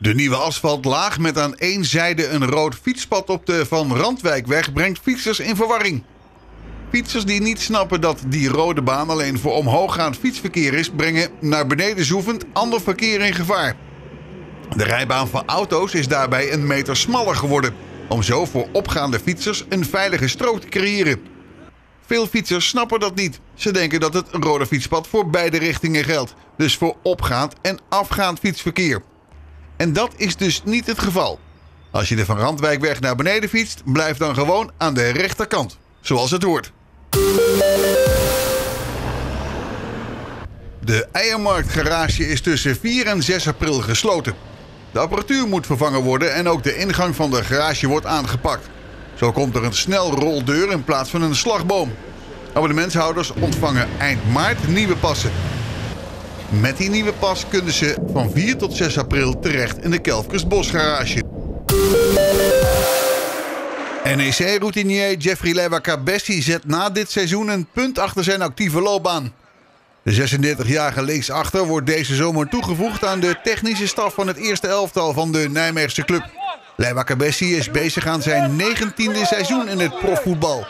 De nieuwe asfaltlaag met aan één zijde een rood fietspad op de Van Randwijkweg brengt fietsers in verwarring. Fietsers die niet snappen dat die rode baan alleen voor omhooggaand fietsverkeer is, brengen naar beneden zoevend ander verkeer in gevaar. De rijbaan van auto's is daarbij een meter smaller geworden, om zo voor opgaande fietsers een veilige strook te creëren. Veel fietsers snappen dat niet. Ze denken dat het rode fietspad voor beide richtingen geldt, dus voor opgaand en afgaand fietsverkeer. En dat is dus niet het geval. Als je de Van Randwijkweg naar beneden fietst, blijf dan gewoon aan de rechterkant, zoals het hoort. De Eiermarktgarage is tussen 4 en 6 april gesloten. De apparatuur moet vervangen worden en ook de ingang van de garage wordt aangepakt. Zo komt er een snelroldeur in plaats van een slagboom. Abonnementshouders ontvangen eind maart nieuwe passen. Met die nieuwe pas kunnen ze van 4 tot 6 april terecht in de Kelfkersbosgarage. NEC-routinier Jeffrey Lewa-Cabessi zet na dit seizoen een punt achter zijn actieve loopbaan. De 36-jarige linksachter wordt deze zomer toegevoegd aan de technische staf van het eerste elftal van de Nijmeegse club. Lewa Cabessi is bezig aan zijn 19e seizoen in het profvoetbal.